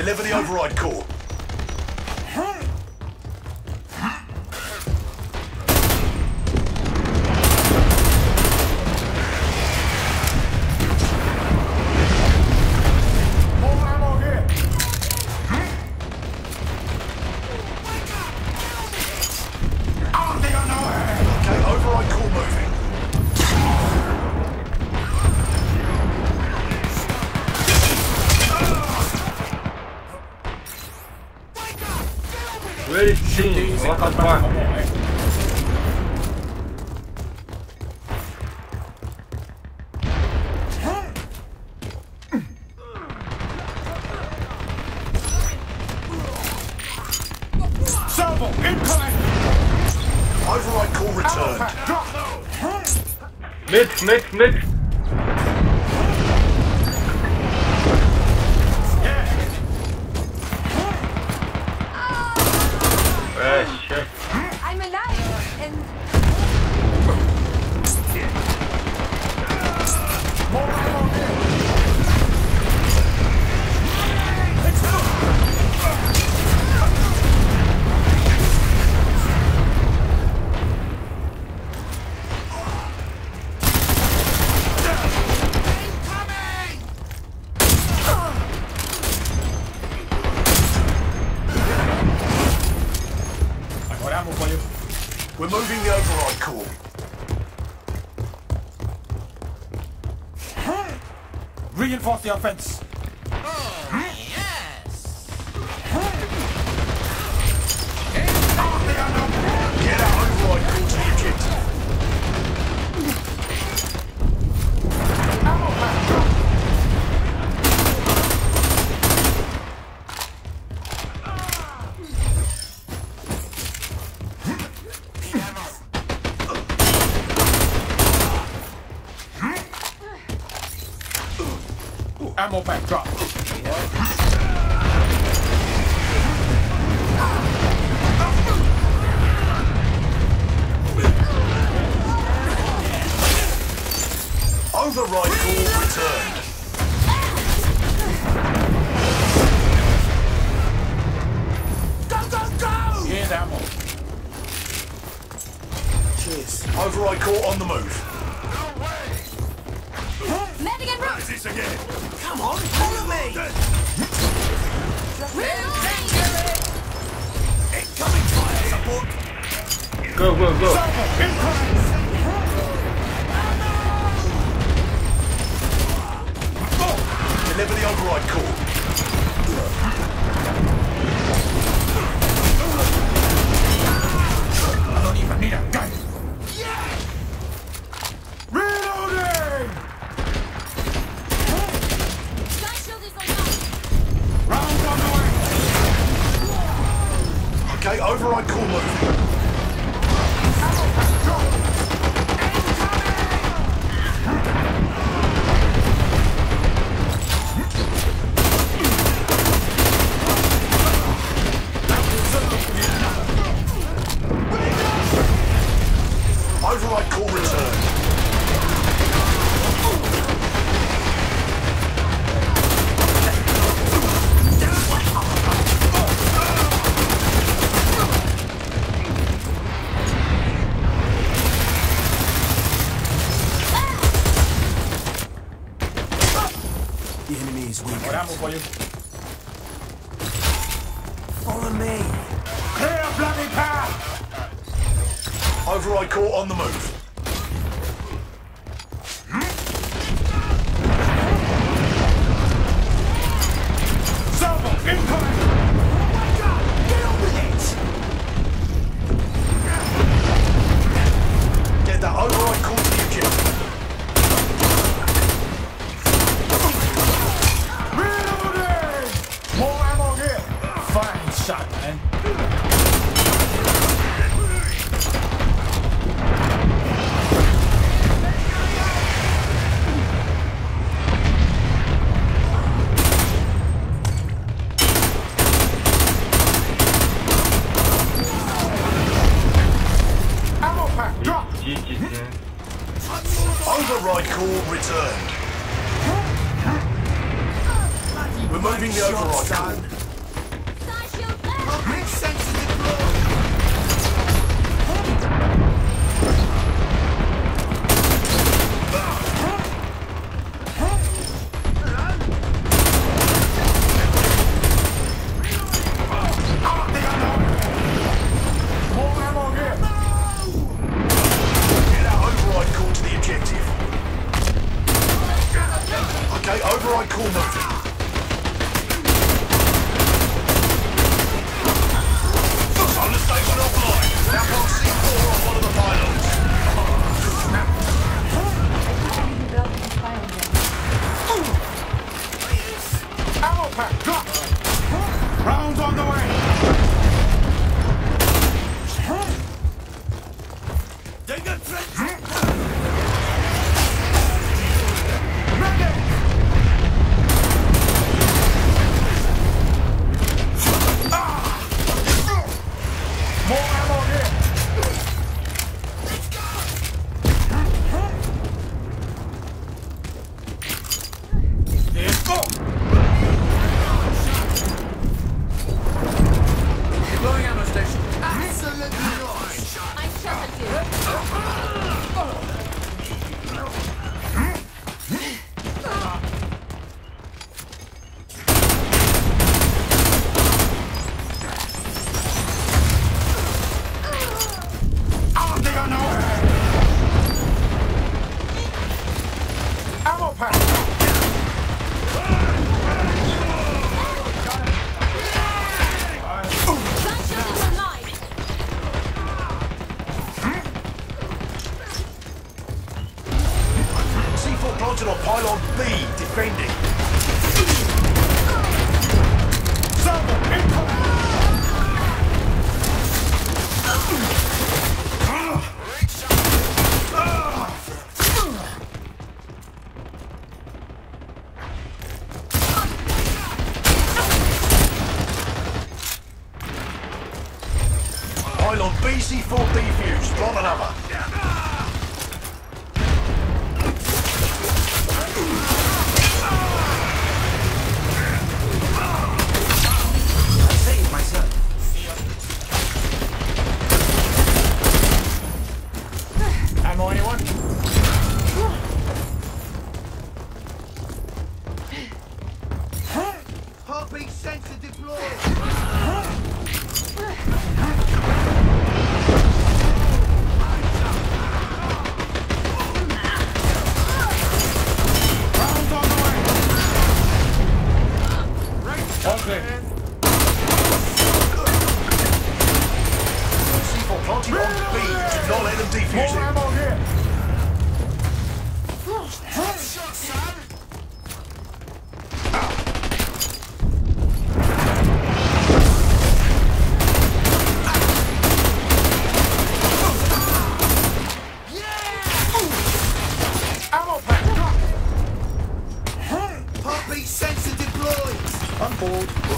Deliver the override core. Where is team? What We're moving the override core. Reinforce the offense. Oh, yes! Get our override core Ammo pack, drop. Override core returned. Go, go, go! Here's ammo. Cheers. Override core on the move. En route. this again? Come on, follow me! Incoming fire support! Go, go, go. Deliver the override core. Okay, override core moving. Override core returned. The enemy is weak. Got ammo for you. Follow me. Clear bloody path! Override core on the move. Driving the override. Side shield left. path. mile on BC-4 defuse. One another. people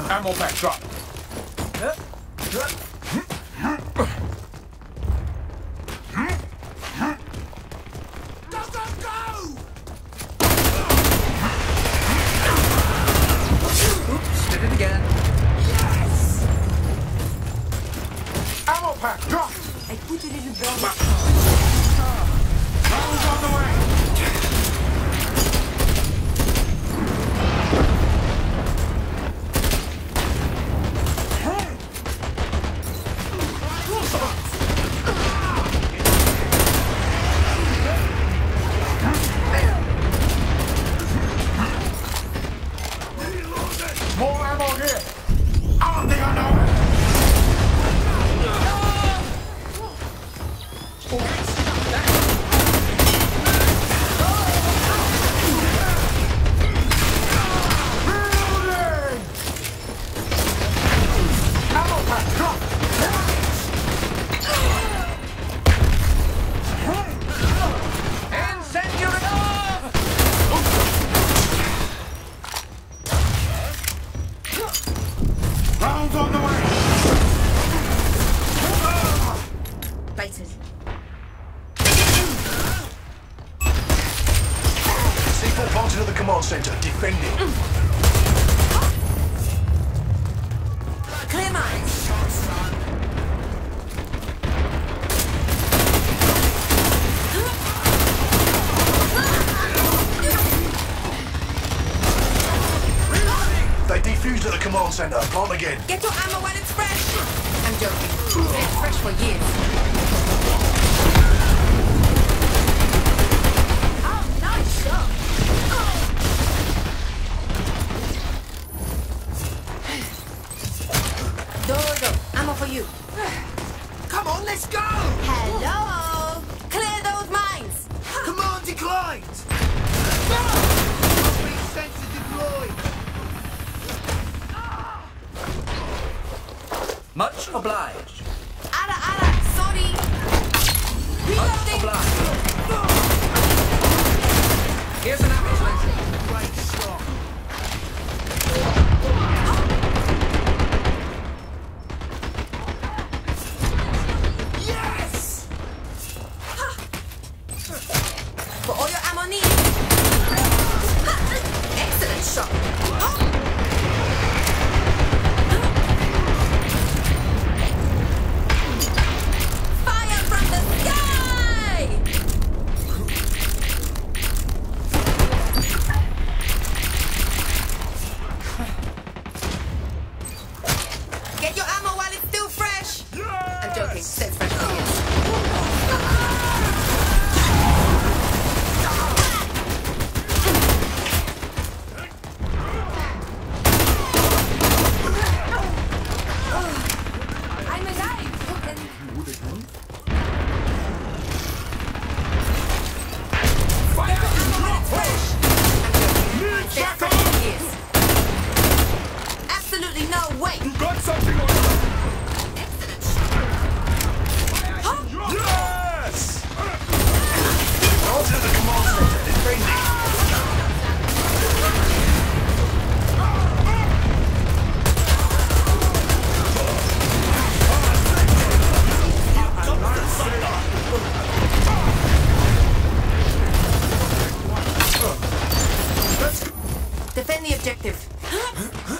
Ammo pack drop. fuse at the command center. Bomb again. Get your ammo when it's fresh. I'm joking. It's fresh for years. Much obliged. Ara, ara, sorry. Much obliged. Here's an ammunition. the objective.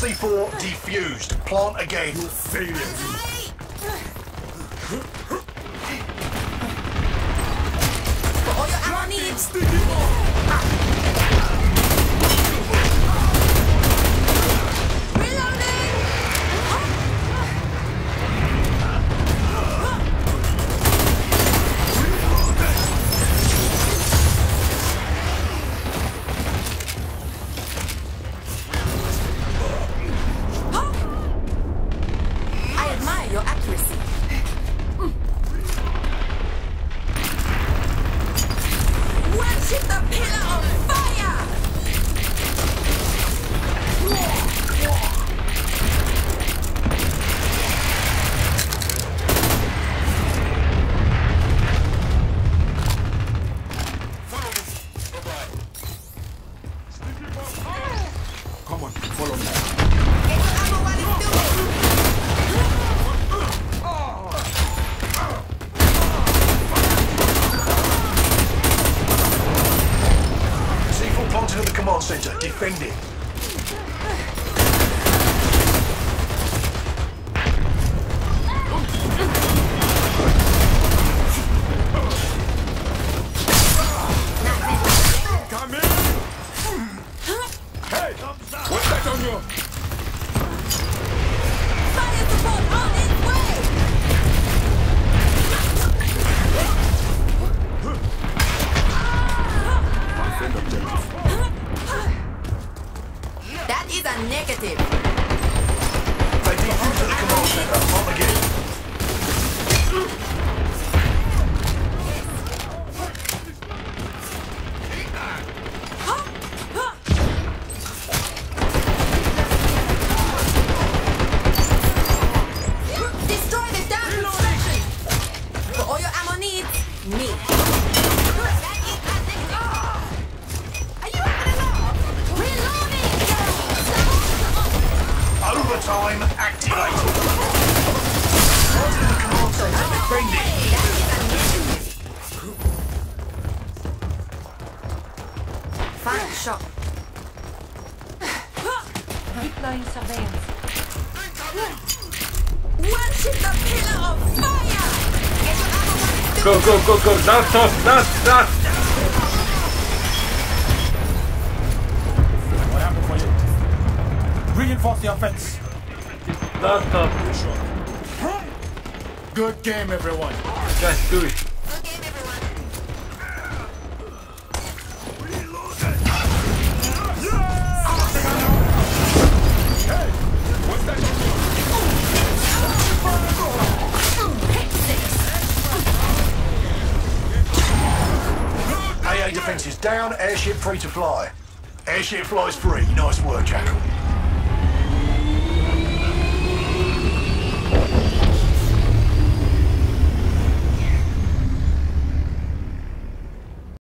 C4 defused. Plant again. Behind center defended. That is a negative. They defuse at the command center. On again. Destroy the damn. For all your ammo needs, me. Go, go, go, go. Don't stop. Don't stop. What happened for you? Reinforce the offense. Don't stop. Good game, everyone. Just do it. Down. Airship free to fly. Airship flies free. Nice work, Jackal.